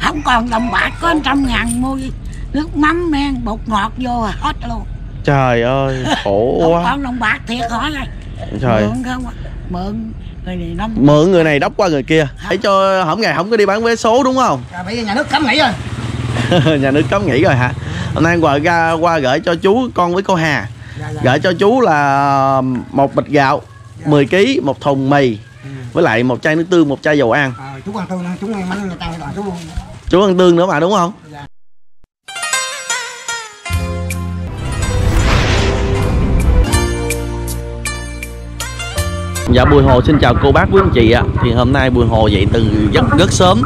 không còn đồng bạc có trăm ngàn mua nước mắm men bột ngọt vô hết luôn. Trời ơi khổ không quá. còn đồng bạc thiệt hỏi rồi trời. Mượn không mượn rồi thì năm mượn người này đốc qua người kia. Để cho hổng ngày không có đi bán vé số đúng không? Rồi bây giờ nhà nước cấm nghỉ rồi. Nhà nước cấm nghỉ rồi hả? Hôm nay qua ra qua gửi cho chú con với cô Hà. Dạ, dạ. gửi cho chú là một bịch gạo 10 kg một thùng mì với lại một chai nước tương một chai dầu ăn. Ờ, chú ăn tương chú ăn bánh người đoàn chú luôn chú ăn tương nữa mà đúng không? Dạ. Dạ Bùi Hồ xin chào cô bác quý anh chị ạ. Thì hôm nay Bùi Hồ dậy từ rất rất sớm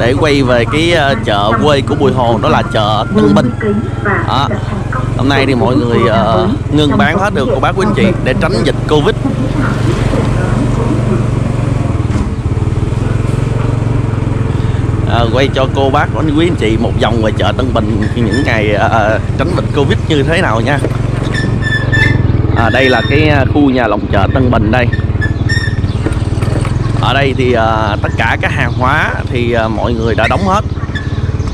Để quay về cái ờ, chợ quê của Bùi Hồ Đó là chợ Tân Bình. À, Hôm nay thì mọi người uh, ngừng bán hết được cô bác quý anh chị Để tránh dịch Covid. À, quay cho cô bác quý anh chị một vòng ngoài chợ Tân Bình những ngày à, tránh bệnh Covid như thế nào nha. À, đây là cái khu nhà lòng chợ Tân Bình đây. Ở đây thì à, tất cả các hàng hóa thì à, mọi người đã đóng hết.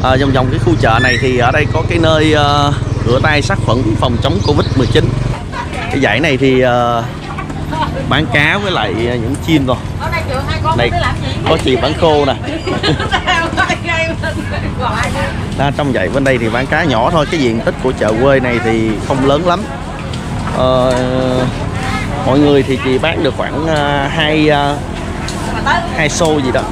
À, vòng vòng cái khu chợ này thì ở đây có cái nơi à, rửa tay sát khuẩn phòng chống Covid 19 cái dãy này thì à, bán cá với lại những chim rồi đây có chị bán khô nè. Đó, trong vậy bên đây thì bán cá nhỏ thôi cái diện tích của chợ quê này thì không lớn lắm. Ờ, mọi người thì chỉ bán được khoảng uh, hai uh, hai xô gì đó.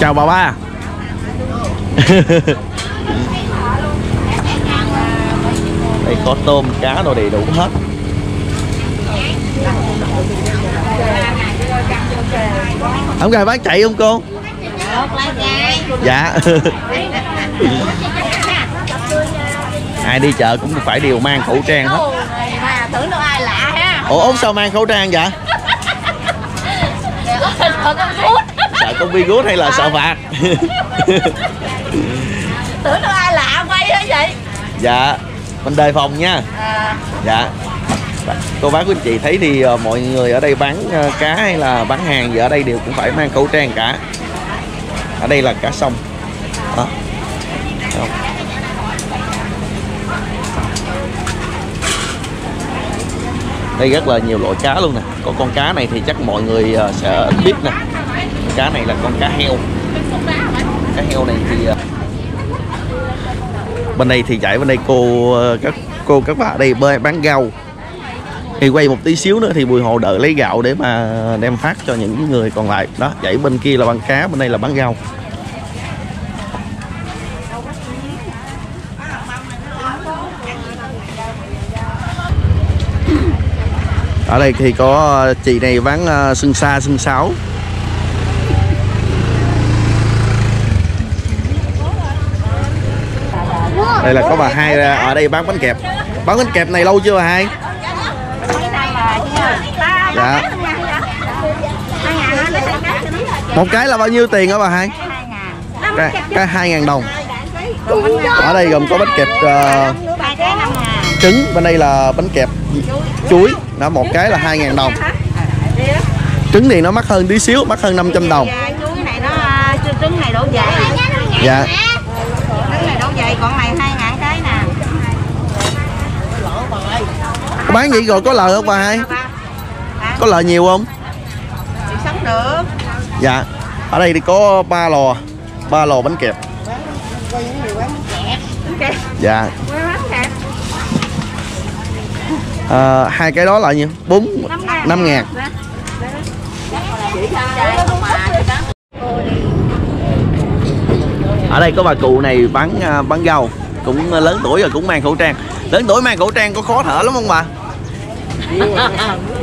Chào bà ba. Đây có tôm cá đồ đầy đủ hết không gài bán chạy không cô? Dạ. Ai đi chợ cũng phải đều mang khẩu trang hết. Tưởng đâu ai lạ ha ủa út sao mang khẩu trang vậy? Sợ con con virus hay là sợ phạt tưởng đâu ai lạ quay hết vậy? Dạ. Mình đề phòng nha. À, dạ cô bác quý anh chị thấy thì uh, mọi người ở đây bán uh, cá hay là bán hàng gì ở đây đều cũng phải mang khẩu trang cả. Ở đây là cá sông. Đó. Không? đây rất là nhiều loại cá luôn nè. Có con cá này thì chắc mọi người uh, sẽ biết nè. Cá này là con cá heo. Cá heo này thì bên đây thì chạy bên đây cô các cô các bạn ở đây bơi bán rau thì quay một tí xíu nữa thì bùi hồ đợi lấy gạo để mà đem phát cho những người còn lại. Đó, dãy bên kia là bán cá, bên đây là bán rau. Ở đây thì có ờ, chị này bán ờ, xương xa sa sáo. Đây là có bà hai ở đây bán bánh kẹp. Bán bánh kẹp này lâu chưa bà hai mấy nay là ba dạ. Một cái là bao nhiêu tiền hả bà hai? Cái, cái 2 ngàn đồng. Ở đây gồm có bánh kẹp uh, trứng bên đây là bánh kẹp chuối. Đó một cái là 2 ngàn đồng. Trứng thì nó mắc hơn tí xíu mắc hơn 500 đồng. Dạ. Trứng này đổ dày dạ trứng này đổ dày còn này hai ngàn cái nè bán vậy rồi có lời không bà hai? Có lợi nhiều không? Chị sống được dạ. Ở đây thì có ba lò ba lò bánh kẹp. Dạ. À, hai cái đó là nhiêu bốn năm ngàn. Ở đây có bà cụ này bán à, bán rau. Cũng lớn tuổi rồi cũng mang khẩu trang. Lớn tuổi mang khẩu trang có khó thở lắm không bà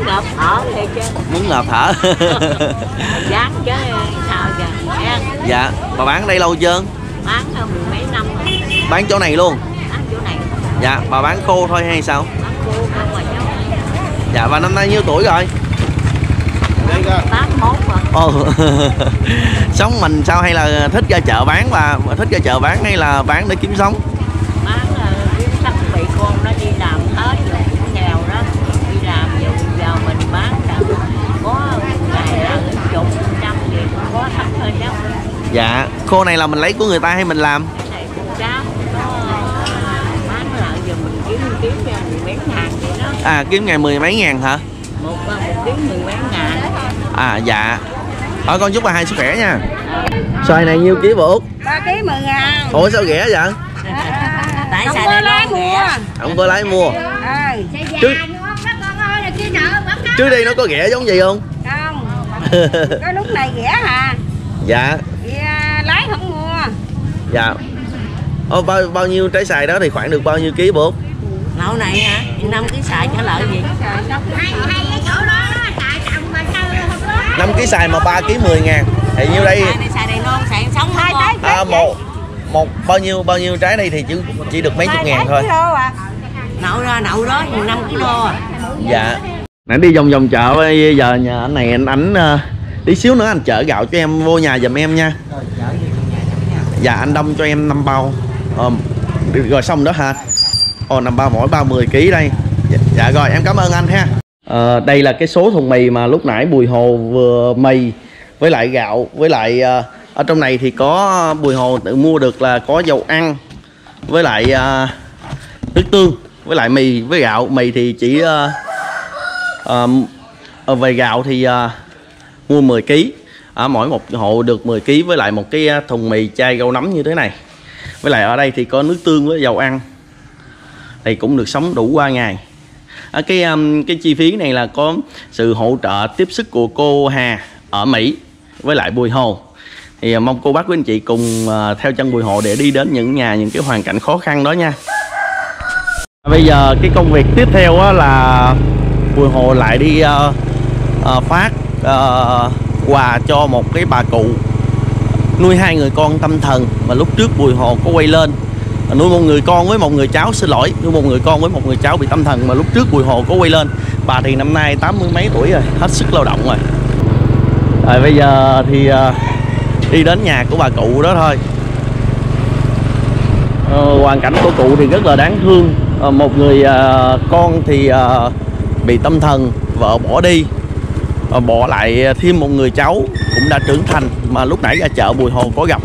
ngập thở vậy chứ muốn ngợp thở dán chứ sao giờ dạ bà bán ở đây lâu chưa? Bán mười mấy năm rồi. Bán chỗ này luôn? Bán chỗ này. Dạ bà bán khô thôi hay sao? Bán cô bán ngoài cháu dạ và năm nay nhiêu tuổi rồi? Rồi. Ồ, sống mình sao hay là thích ra chợ bán và thích ra chợ bán hay là bán để kiếm sống bán là kiếm sắp bị con nó đi làm hết rồi cũng nghèo đó đi làm giờ giờ mình bán là có ngày là chục trăm thì có thấp hơn dạ. Khô này là mình lấy của người ta hay mình làm? Này cũng nó bán lại giờ mình kiếm kiếm ra mười mấy ngàn vậy đó. À kiếm ngày mười mấy ngàn hả? Một một kiếm mười mấy ngàn. À dạ. Thôi con chúc bà hai sức khỏe nha. Xoài này nhiêu ký bộ út? Ba ký mười ngàn. Ủa sao rẻ vậy? Tại không sao có lái mua. rẻ. Không có lái mua. Ờ trước trước đây nó có rẻ giống gì không? Không. Cái lúc này rẻ hả dạ thì à, lái không mua dạ. Ô, bao bao nhiêu trái xài đó thì khoảng được bao nhiêu ký bộ lậu này hả? Năm ký xài trả lợi gì? Năm ký xài mà ba ký 10 ngàn. Thì nhiêu đây? Xài này non xài sống hai trái à, một một bao nhiêu bao nhiêu trái đây thì chỉ chỉ được mấy chục ngàn thôi. À. Nậu ra nậu đó năm ký đô à. Dạ. Nãy đi vòng vòng chợ bây giờ nhà anh này anh ảnh ờ, tí xíu nữa anh chở gạo cho em vô nhà giùm em nha dạ anh đông cho em năm bao. Ờ, rồi xong đó hả? Ờ, Ồ 5 bao mỗi bao 10 kg đây. Dạ, dạ rồi em cảm ơn anh ha. Ờ, đây là cái số thùng mì mà lúc nãy Bùi Hồ vừa mì với lại gạo với lại ờ, ở trong này thì có Bùi Hồ tự mua được là có dầu ăn với lại ờ, nước tương với lại mì với gạo. Mì thì chỉ ờ, ờ, về gạo thì ờ, mua 10 kg ở mỗi một hộ được 10 kg với lại một cái à, thùng mì chai rau nấm như thế này. Với lại ở đây thì có nước tương với dầu ăn. Thì cũng được sống đủ qua ngày. À, cái um, cái chi phí này là có sự hỗ trợ tiếp sức của cô Hà ở Mỹ với lại Bùi Hồ. Thì à, mong cô bác quý anh chị cùng theo chân Bùi Hồ để đi đến những nhà những cái hoàn cảnh khó khăn đó nha. Bây giờ cái công việc tiếp theo là Bùi Hồ lại đi uh, uh, phát uh, quà cho một cái bà cụ. Nuôi hai người con tâm thần mà lúc trước Bùi Hồ có quay lên. Nuôi một người con với một người cháu xin lỗi. Nuôi một người con với một người cháu bị tâm thần mà lúc trước Bùi Hồ có quay lên. Bà thì năm nay tám mươi mấy tuổi rồi hết sức lao động rồi. Rồi bây giờ thì à, đi đến nhà của bà cụ đó thôi. Ờ, hoàn cảnh của cụ thì rất là đáng thương. Ờ, một người à, con thì bị tâm thần vợ bỏ đi bỏ lại thêm một người cháu cũng đã trưởng thành mà lúc nãy ra chợ Bùi Hồ có gặp.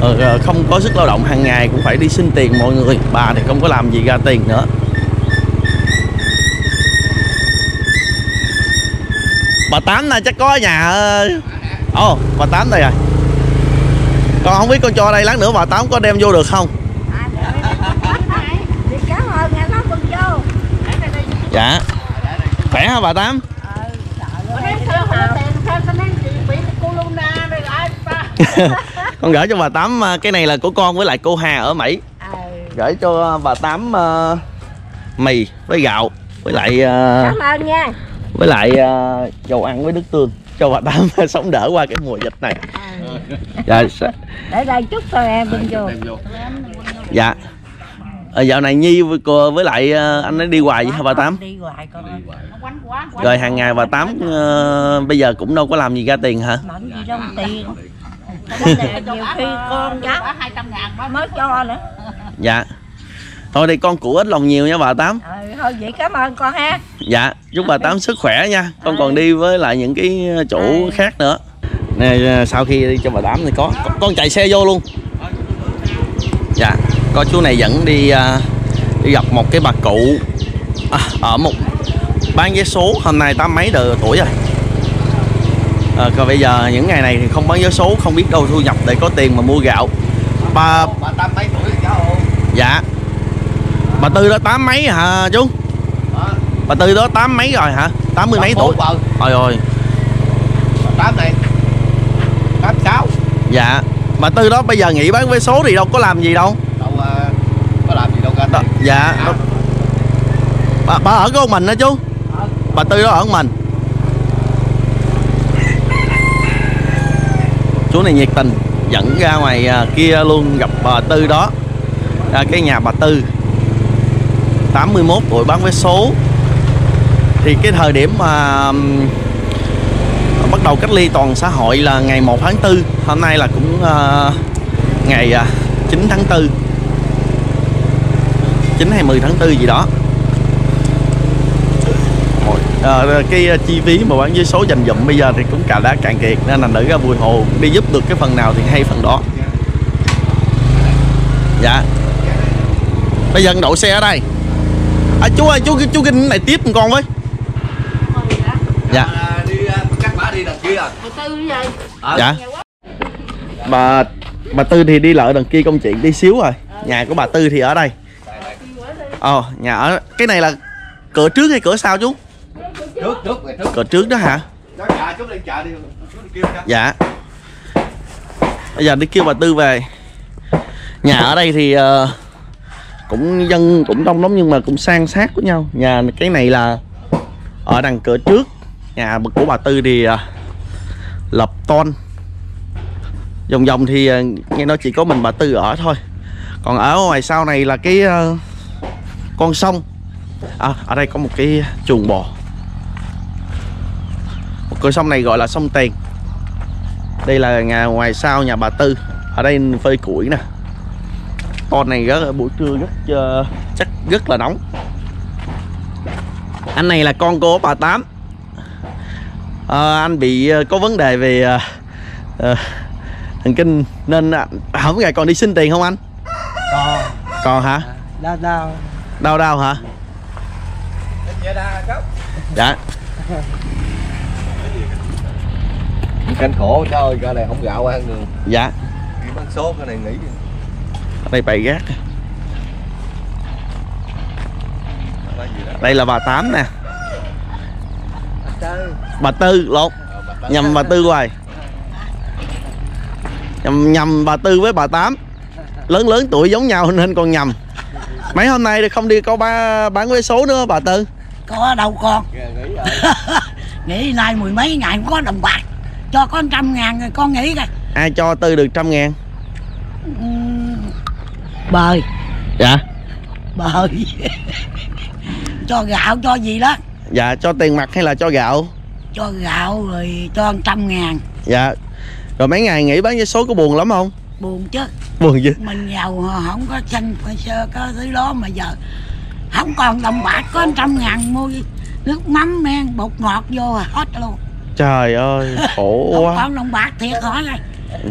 Ờ, ờ, không có sức lao động hàng ngày cũng phải đi xin tiền mọi người. Bà thì không có làm gì ra tiền nữa. Bà tám này chắc có nhà ờ, ồ oh, bà tám đây rồi con không biết con cho đây lát nữa bà tám có đem vô được không? Dạ. Khỏe hả bà tám con gửi cho bà tám ờ, cái này là của con với lại cô Hà ở Mỹ. Gửi cho bà tám ờ, mì với gạo với lại ờ, cảm ơn nha. với lại ờ, dầu ăn với nước tương. Cho bà tám sống đỡ qua cái mùa dịch này. Dạ sa- để đây chút thôi em bên vô. Dạ ờ, dạo này nhi với cô với lại ờ, anh ấy đi hoài vậy hả bà tám? Đi hoài con ơi. Rồi hàng ngày bà tám ờ, bây giờ cũng đâu có làm gì ra tiền hả? Mẫn gì đâu tiền. nhiều khi con cháu mới cho nữa. Dạ. Thôi thì con của ít lòng nhiều nha bà tám. Ừ, thôi vậy cảm ơn con ha. Dạ chúc bà tám sức khỏe nha. Con còn đi với lại những cái chỗ khác nữa. Nè sau khi đi cho bà tám thì có con, con chạy xe vô luôn. Dạ có chú này dẫn đi à, đi gặp một cái bà cụ. À, ở một bán vé số hôm nay tám mấy đời tuổi rồi. À, còn bây giờ những ngày này thì không bán vé số không biết đâu thu nhập để có tiền mà mua gạo. Bà bà tám mấy tuổi cháu? Dạ. Bà tư đó tám mấy hả chú? Bà tư đó tám mấy rồi hả? Tám mươi mấy tuổi. Ôi ôi tám này tám sáu. Dạ. Bà tư đó bây giờ nghỉ bán vé số thì đâu có làm gì đâu đâu à, có làm gì đâu cả Đó, dạ. Đâu- bà, bà ở có mình đó chú. Bà tư đó ở mình. Chú này nhiệt tình dẫn ra ngoài à, kia luôn gặp bà tư đó. Ra cái nhà bà tư. 81 tuổi bán vé số. Thì cái thời điểm mà bắt đầu cách ly toàn xã hội là ngày 1 tháng 4 hôm nay là cũng à, ngày à, 9 tháng 4 9 hay 10 tháng 4 gì đó. Ờ, cái ờ, chi phí mà bán vé số dành dụm bây giờ thì cũng cả đã cạn kiệt nên là nữ ra bùi hồ đi giúp được cái phần nào thì hay phần đó. Dạ. Bây giờ đậu xe ở đây. À, chú ơi chú chú kinh này tiếp một con với. Dạ. À, đi à, đi à dạ. Bà bà tư thì đi lại đằng kia công chuyện tí xíu rồi. Nhà của bà tư thì ở đây ờ nhà ở cái này là cửa trước hay cửa sau chú? Trước trước trước. Cửa trước đó hả? Nó chợ chút đi chợ đi. Chút đi kêu dạ. Bây giờ đi kêu bà tư về. Nhà ở đây thì ờ, cũng dân cũng đông lắm nhưng mà cũng san sát của nhau. Nhà cái này là ở đằng cửa trước. Nhà của bà tư thì ờ, lập ton. Vòng vòng thì nghe nói chỉ có mình bà tư ở thôi. Còn ở ngoài sau này là cái ờ, con sông. À, ở đây có một cái chuồng bò. Một con sông này gọi là sông tiền đây là nhà ngoài sau nhà bà tư. Ở đây phơi củi nè. Con này rất buổi trưa rất ờ, chắc rất là nóng. Anh này là con của bà tám. Ờ, anh bị ờ, có vấn đề về ờ, ờ, thần kinh nên à, không ngày còn đi xin tiền không anh? Còn còn hả? Đau đau đau đau hả? Dạ. Canh khổ trời ơi cái này không gạo ăn được. Dạ. Đi bán số cái này nghỉ. Ở đây bày gác. Đây là bà tám nè. Bà tư lột. Nhầm bà tư hoài. Nhầm, nhầm bà tư với bà tám. Lớn lớn tuổi giống nhau nên còn nhầm mấy hôm nay thì không đi câu ba bán vé số nữa bà tư. Có đâu con. Kìa, nghỉ rồi nghĩ nay mười mấy ngày không có đồng bạc. Cho con trăm ngàn rồi con nghĩ coi. Ai cho tư được trăm ngàn? Bời. Dạ. Bời. Cho gạo cho gì đó. Dạ cho tiền mặt hay là cho gạo? Cho gạo rồi cho trăm ngàn. Dạ. Rồi mấy ngày nghỉ bán vé số có buồn lắm không buồn chứ. Buồn chứ. Mình giàu không có xanh phải sơ có thứ đó mà giờ không còn đồng bạc có trăm ngàn mua nước mắm men bột ngọt vô hết luôn. Trời ơi khổ không quá. còn đồng bạc thiệt hỏi rồi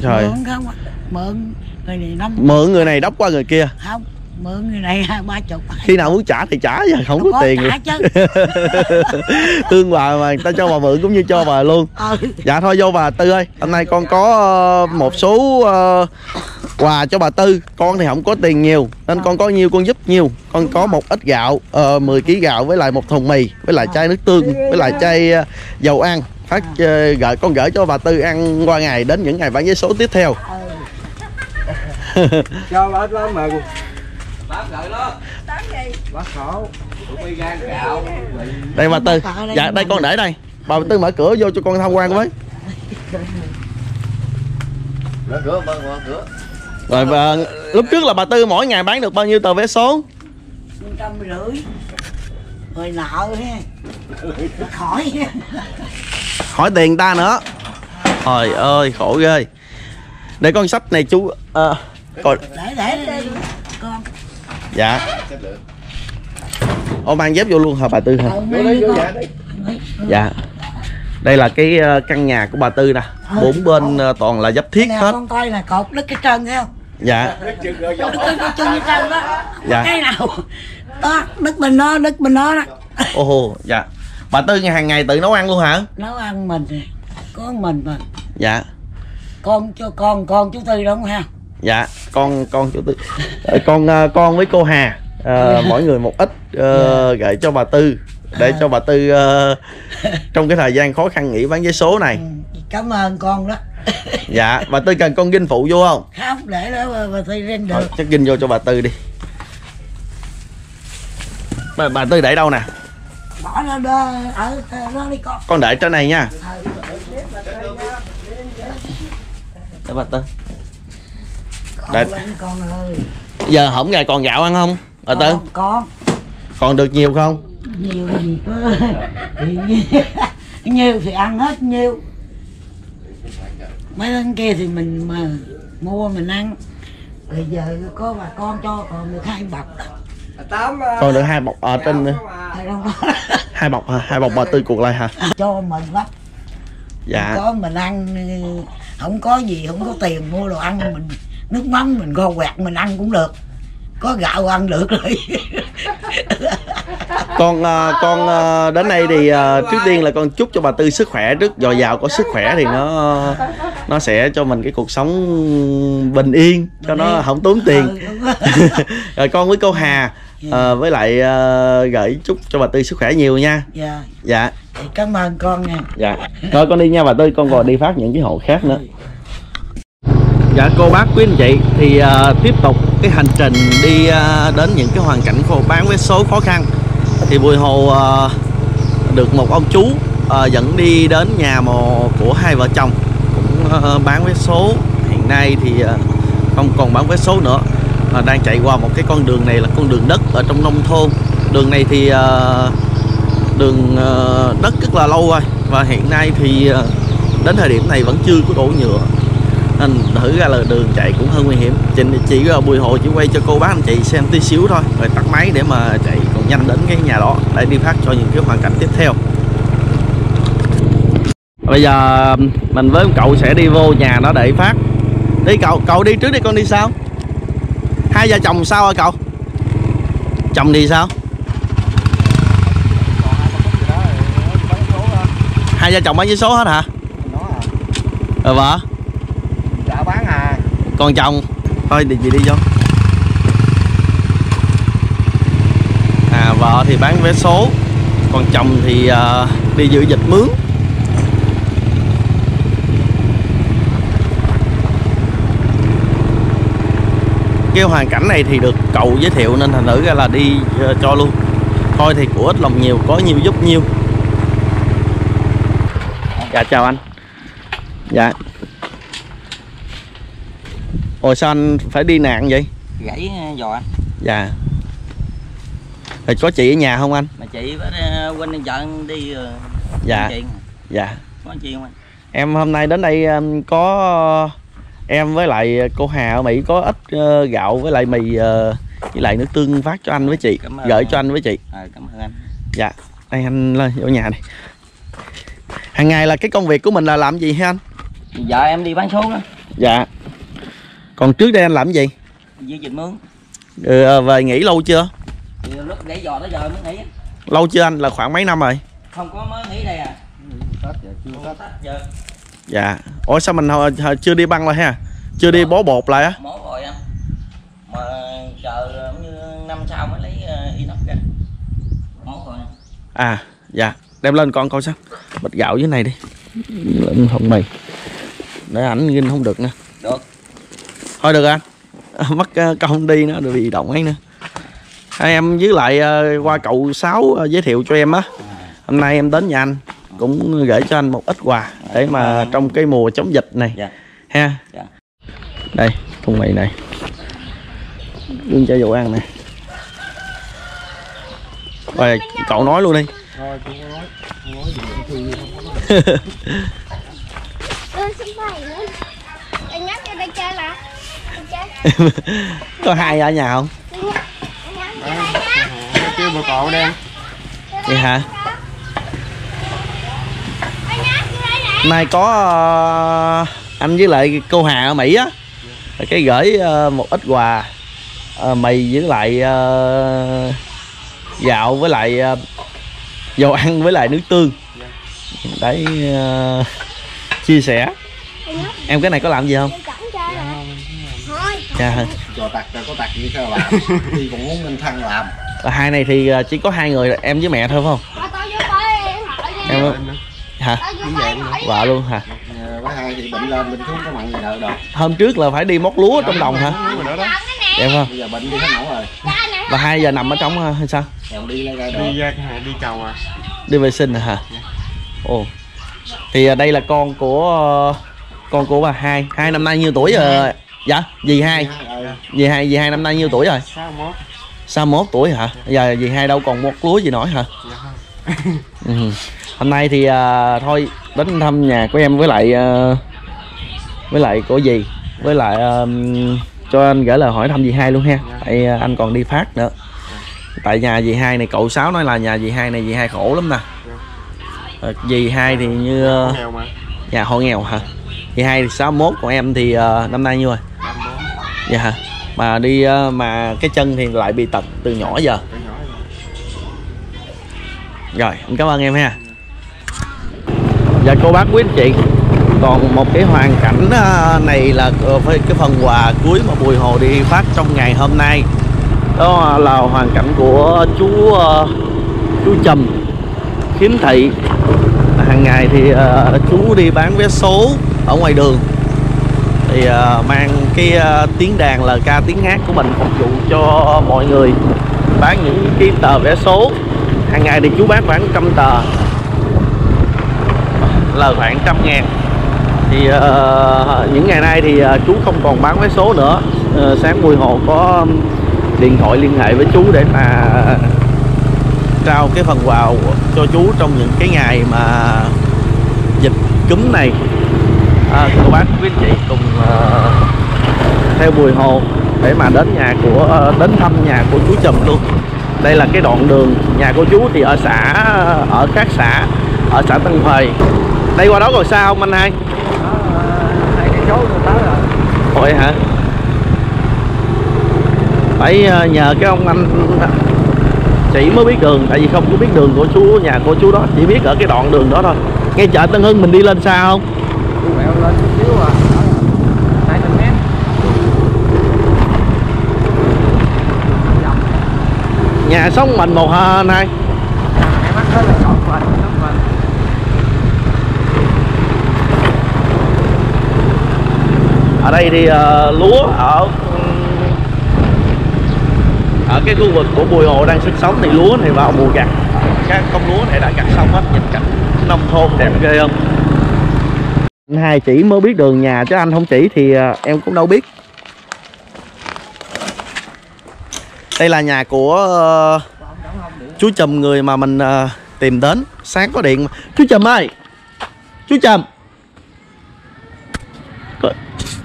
trời. Mượn không? Mượn người này năm mượn người này đốc qua người kia. Không mượn người này hai ba chục khi nào muốn trả thì trả giờ không có, có tiền trả chứ. Thương bà mà người ta cho bà mượn cũng như cho bà luôn. Ừ. Dạ thôi vô bà tư ơi hôm nay con có ờ, một số ờ, quà cho bà tư. Con thì không có tiền nhiều nên con có nhiêu con giúp nhiêu. Con có một ít gạo uh, 10 kg gạo với lại một thùng mì với lại chai nước tương với lại chai ờ, dầu ăn. Phát ờ, gửi con gửi cho bà tư ăn qua ngày đến những ngày bán vé số tiếp theo. Cho bác bác gợi đó bác khổ. Tụi mi gan gạo. Mì đây bà tư dạ đây con để đây. Bà tư mở cửa vô cho con tham quan với. Mở cửa mở cửa rồi và lúc trước là bà tư mỗi ngày bán được bao nhiêu tờ vé số? Trăm rưỡi. Rồi nợ ha. Khỏi. Hỏi tiền ta nữa. Trời ơi khổ ghê. Để con sách này chú ờ, coi để để để. Con dạ. Ô mang dép vô luôn hả bà tư hả? Ờ, dạ. Đây là cái ờ, căn nhà của bà tư nè. Bốn bên ờ, toàn là giáp thiết hết. con coi là cột đứt cái trơn thấy không? Dạ. Đứt chân đó. Dạ. cái nào? Đó đứt bên đó đứt bên đó đó. Ô hồ dạ. Bà tư ngày hàng ngày tự nấu ăn luôn hả? Nấu ăn mình có mình mà. Dạ. Con cho con con chú tư đúng không ha dạ con con chủ tư Ờ, con ờ, con với cô hà ờ, mỗi người một ít ờ, gửi cho bà tư để cho bà tư ờ, trong cái thời gian khó khăn nghỉ bán vé số này. Ừ, cảm ơn con đó. Dạ bà tư cần con ginh phụ vô không? Không để đó bà, bà lên Thôi, được chắc ginh vô cho bà tư đi. Bà, bà tư để đâu nè? Bỏ nó đó ở đó đi con. Con để trên này nha. Ừ, để bà tư Để- con ơi. Giờ hổng ngày còn gạo ăn không? Bà tư? Con, con. Còn được nhiều không? Nhiều gì có. Nhiều. Thì ăn hết nhiều. Mấy lần kia thì mình mà mua mình ăn. Bây giờ có bà con cho còn được hai bọc tám còn được hai bọc ở trên nữa Ờ, hai bọc. Hả? Hai bọc bà tư cuộc lại hả? Cho mình lắm dạ. Có mình ăn không có gì không có tiền mua đồ ăn mình nước mắm mình kho quẹt mình ăn cũng được. Có gạo ăn được rồi. Con à, con à, đến đây thì à, trước tiên là con chúc cho bà tư sức khỏe trước. Dồi dào có sức khỏe thì nó nó sẽ cho mình cái cuộc sống bình yên cho nó yên. không tốn tiền. Ừ, rồi. con với cô Hà à, với lại à, gửi chúc cho bà tư sức khỏe nhiều nha. Dạ. Dạ. Cảm ơn con nha. Dạ. Thôi con đi nha bà tư con còn đi phát những cái hộ khác nữa dạ cô bác quý anh chị thì uh, tiếp tục cái hành trình đi uh, đến những cái hoàn cảnh khô bán vé số khó khăn. Thì bùi hồ uh, được một ông chú uh, dẫn đi đến nhà mồ của hai vợ chồng cũng uh, bán vé số. Hiện nay thì uh, không còn bán vé số nữa uh, đang chạy qua một cái con đường này là con đường đất ở trong nông thôn. Đường này thì uh, đường uh, đất rất là lâu rồi và hiện nay thì uh, đến thời điểm này vẫn chưa có đổ nhựa nên thử ra là đường chạy cũng hơi nguy hiểm. Trình chỉ uh, bùi hộ chỉ quay cho cô bác anh chị xem tí xíu thôi. Rồi tắt máy để mà chạy còn nhanh đến cái nhà đó để đi phát cho những cái hoàn cảnh tiếp theo. Bây giờ mình với cậu sẽ đi vô nhà đó để phát. Đi cậu cậu đi trước đi con đi sau. Hai vợ chồng sao hả cậu? Chồng đi sao? Hai vợ chồng bán giấy số hết hả? Nó à rồi vợ còn chồng thôi đi gì đi vô. À vợ thì bán vé số. Còn chồng thì ờ, đi giữ dịch mướn. Cái hoàn cảnh này thì được cậu giới thiệu nên thành thử ra là đi ờ, cho luôn. Thôi thì của ít lòng nhiều có nhiều giúp nhiều. Dạ chào anh. Dạ ồ sao anh phải đi nạn vậy? Gãy giò anh. Dạ. Rồi có chị ở nhà không anh? Mà chị với quên chợ đi ờ, dạ. dạ. Có chuyện không anh? Em hôm nay đến đây có em với lại cô Hà ở Mỹ có ít ờ, gạo với lại mì ờ, với lại nước tương phát cho anh với chị gửi cho anh với chị. À, cảm ơn anh. Dạ. Đây anh lên vô nhà này. Hàng ngày là cái công việc của mình là làm gì hả anh? Vợ em đi bán số đó. Dạ còn trước đây anh làm gì? Với dịch mướn. Ừ, ờ, về nghỉ lâu chưa? Thì lúc gãy giò tới giờ mới nghỉ lâu chưa anh? Là khoảng mấy năm rồi? Không có mới nghỉ đây à. Tết giờ chưa Không tết tách giờ. Dạ. Ủa sao mình hồi- hồi chưa đi băng lại ha? Chưa đi bó bột lại á? Mổ rồi anh mà chờ như năm sau mới lấy uh, inox ra. Mổ rồi à dạ. Đem lên con coi sao. Bịch gạo dưới này đi. Lên thùng mì để ảnh ghi không được nè được thôi được anh mất ờ, công đi nữa rồi bị động ấy nữa. Hai em với lại ờ, qua cậu sáu ờ, giới thiệu cho em á. Hôm nay em đến nhà anh cũng gửi cho anh một ít quà để mà trong cái mùa chống dịch này. Dạ. ha? Dạ. đây thùng mì này. Đương cho dụ ăn nè. Rồi cậu nói luôn đi có hai ở nhà không? Kêu bà cậu đen vậy hả? Nay có ờ, anh với lại cô Hà ở Mỹ á. Cái gửi ờ, một ít quà ờ, mì với lại gạo với lại dầu ăn với lại nước tương. Để chia sẻ. Em cái này có làm gì không Thôi dạ. Cho tặc cho có tặc gì sao làm? Thì còn muốn minh thăng làm. Ờ, hai này thì ờ, chỉ có hai người em với mẹ thôi phải không? Em hả? Vợ luôn hả? Ờ, với hai thì bệnh lên bệnh xuống có mặn gì đợi được. Hôm trước là phải đi móc lúa trong đồng hả? em không bây giờ bệnh đi hết nổi rồi và hai giờ nằm ở trong ờ, hay sao? Còn đi ra đi ra đi cầu à. Đi vệ sinh à hả ồ. Thì đây là con của ờ, con của bà hai. Hai năm nay nhiêu tuổi rồi dạ dì hai. Ờ, dì hai dì hai năm nay nhiêu tuổi rồi? Sáu mốt. Sao mốt tuổi hả? Giờ dì hai đâu còn một lúa gì nổi hả? Dạ ừ. hôm nay thì à, thôi đến thăm nhà của em với lại à, với lại của dì với lại à, cho anh gửi lời hỏi thăm dì hai luôn ha. Tại à, anh còn đi phát nữa. Tại nhà dì hai này cậu sáu nói là nhà dì hai này dì hai khổ lắm nè. Ờ, dì hai thì như nhà họ nghèo hả? Dì hai thì 61 còn em thì ờ, năm nay nhiêu rồi dạ. Hả mà đi ờ, mà cái chân thì lại bị tật từ nhỏ giờ. Rồi, em cảm ơn em ha. Dạ cô bác quý anh chị. Còn một cái hoàn cảnh ờ, này là ờ, cái phần quà cuối mà Bùi Hồ đi phát trong ngày hôm nay. Đó là hoàn cảnh của chú chú Trầm, Khiếm Thị. Hàng ngày thì chú đi bán vé số ở ngoài đường thì ờ, mang cái ờ, tiếng đàn lời ca tiếng hát của mình phục vụ cho mọi người. Bán những cái tờ vé số. Hàng ngày thì chú bán khoảng trăm tờ. Lời khoảng trăm ngàn. Thì uh, những ngày nay thì uh, chú không còn bán vé số nữa. Uh, sáng mùi Hồ có điện thoại liên hệ với chú để mà trao cái phần quà cho chú trong những cái ngày mà dịch cúm này à, cô bác quý anh chị cùng uh, theo Bùi Hồ để mà đến nhà của uh, đến thăm nhà của chú Trùm luôn. Đây là cái đoạn đường nhà của chú thì ở xã ở các xã ở xã Tân Huệ đây qua đó còn xa không anh hai? Ờ, hai rồi rồi. Ôi hả? Phải nhờ cái ông anh chỉ mới biết đường tại vì không có biết đường của chú nhà của chú đó chỉ biết ở cái đoạn đường đó thôi. Ngay chợ Tân Hưng mình đi lên xa không chú mẹo lên chút xíu à hai trăm mét nhà sống mình một hờ này. ở đây thì uh, ờ, lúa ở ở cái khu vực của Bùi Hồ đang sinh sống thì lúa thì vào mùa gặt. Các công lúa này đã gặt xong hết nhìn cảnh nông thôn đẹp ghê không? Anh hai chỉ mới biết đường nhà chứ anh không chỉ thì ờ, em cũng đâu biết. Đây là nhà của ờ, chú Trùm người mà mình ờ, tìm đến. Sáng có điện chú Trùm ơi! Chú Trùm có,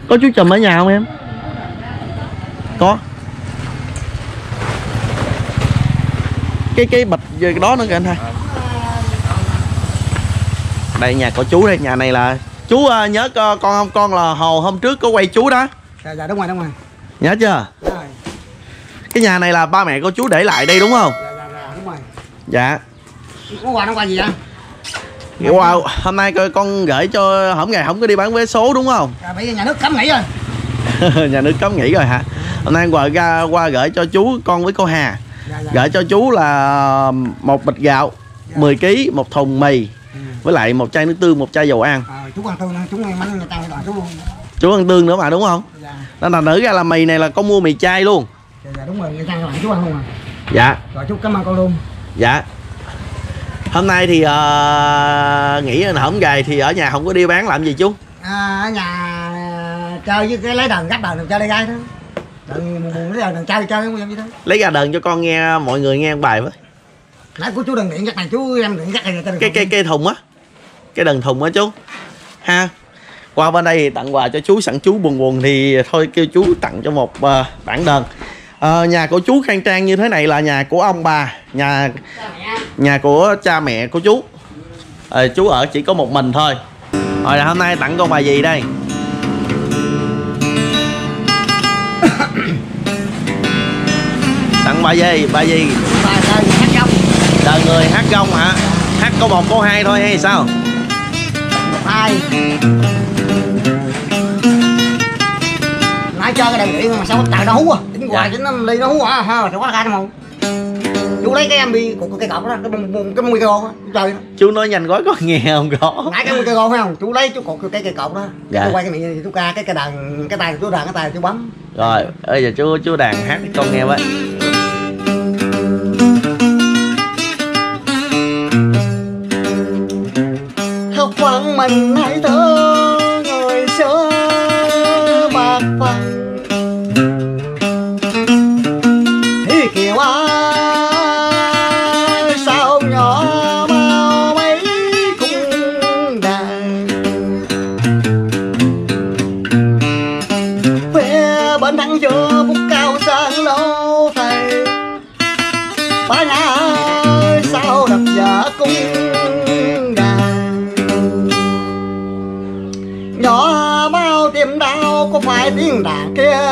có chú Trùm ở nhà không em? Có. Cái cái bịch về đó nữa kìa anh hai. Đây nhà của chú đây. Nhà này là chú ờ, nhớ co- con không? Con là hồ hôm trước có quay chú đó. Dạ dạ đúng rồi đúng rồi. Nhớ chưa cái nhà này là ba mẹ của chú để lại đây đúng không? Dạ dạ dạ đúng rồi. Dạ. Có quà nó quà gì vậy? Wow hôm nay con gửi cho hổng ngày không có đi bán vé số đúng không? Dạ bây giờ nhà nước cấm nghỉ rồi. Nhà nước cấm nghỉ rồi hả? Hôm nay quà ra qua gửi cho chú con với cô Hà. Dạ dạ. Gửi cho chú là một bịch gạo 10 kg một thùng mì Ừ. với lại một chai nước tương một chai dầu ăn. À, chú quan tư chú may mắn người ta đoàn chú luôn. Chú ăn tương nữa mà đúng không? Dạ. Nên là nữ ra là mì này là con mua mì chai luôn dạ, dạ đúng rồi người ta đoàn chú ăn luôn à? Dạ. Rồi chú cảm ơn con luôn. Dạ. Hôm nay thì uh, nghỉ hổng gầy thì ở nhà không có đi bán làm gì chú? À, ở nhà chơi với cái lấy đờn gắt đờn chơi đây đó đờn buồn buồn lấy đờn đờn chơi chơi không gì đó. Lấy ra đờn cho con nghe mọi người nghe bài với. Nãy của chú đừng điện gắt này chú em điện gắt này đừng cái cái cái thùng á. Cái đờn thùng á chú. Ha. Qua bên đây tặng quà cho chú sẵn chú buồn buồn thì thôi kêu chú tặng cho một ờ, bản đơn à, nhà của chú khang trang như thế này là nhà của ông bà nhà nhà của cha mẹ của chú. À, chú ở chỉ có một mình thôi. Rồi là hôm nay tặng con bài gì đây? Tặng bài gì? Bài gì? Bài hát đời người hát gông hả? Hát câu một câu hai thôi hay sao? Hai nãy cho cái đại biểu mà sao tặng nó hú à? Hoài tính nó ly nó hú à ha rồi quá ra đâu chú lấy cái em đi của cái cọc đó cái bông cái đó chú chơi đó. chú nói nhanh quá con nghe không có nãy cái micro phải không? Chú lấy chú cột cái cây cọc đó. Dạ. chú quay cái miệng thì chú ca cái cái đàn cái tay chú đàn cái tay chú bấm. Rồi bây giờ chú chú đàn hát cho con nghe với. Học phận mình hãy thơ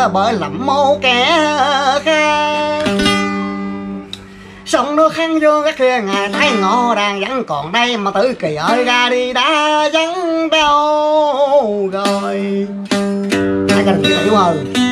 bởi lầm mô kẻ khác. Sông nước khăn vô các kia ngày thấy ngộ đang vẫn còn đây, mà tử kỳ ơi ra đi đã vắng đâu rồi. Ai cần biết tử không?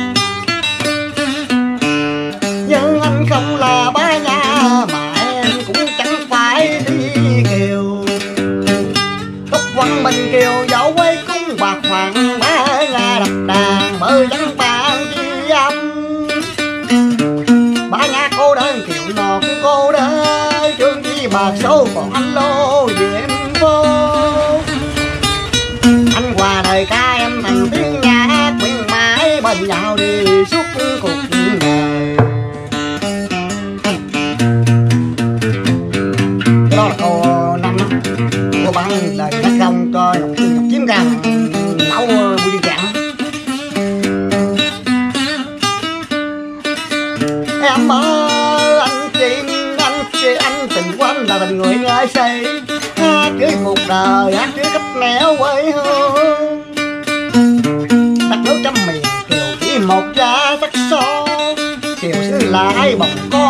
Là xây hát cưới cuộc đời, hát cưới cấp nẻo quê hương. Đất nước trăm miền kiều chỉ một ra sắc son, kiều xứ lại bồng con?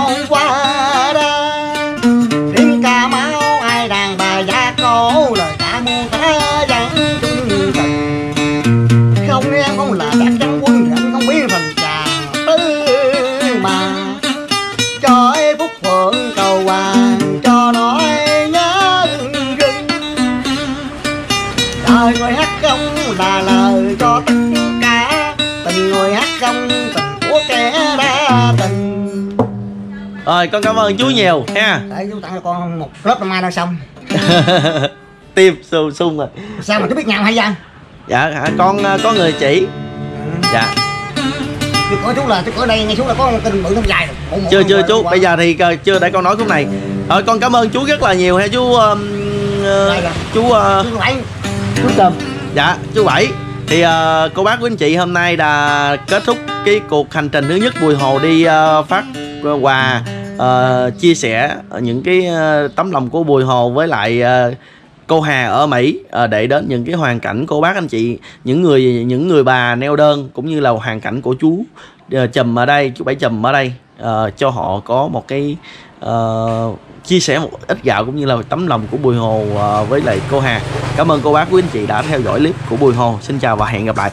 Con cảm ơn chú nhiều ha. Để chú tặng cho con một lớp mai đã xong tim sung sung rồi. Sao mà chú biết nhạc hay vậy? Dạ hả, con ờ, có người chỉ. Dạ. Chú có chú là chú ở đây nghe chú là có một bự thông dài rồi chưa chưa chú. bây giờ thì ờ, chưa để con nói khúc này. Rồi con cảm ơn chú rất là nhiều ha chú ờ, là- chú ờ, chú bảy. chú Tâm. Dạ chú bảy. Thì ờ, cô bác quý anh chị hôm nay đã kết thúc cái cuộc hành trình thứ nhất Bùi Hồ đi ờ, phát quà uh, chia sẻ những cái uh, tấm lòng của Bùi Hồ với lại uh, cô Hà ở Mỹ uh, để đến những cái hoàn cảnh cô bác anh chị những người những người bà neo đơn cũng như là hoàn cảnh của chú uh, Trùm ở đây chú Bảy Trùm ở đây uh, cho họ có một cái uh, chia sẻ một ít gạo cũng như là tấm lòng của Bùi Hồ uh, với lại cô Hà. Cảm ơn cô bác quý anh chị đã theo dõi clip của Bùi Hồ. Xin chào và hẹn gặp lại.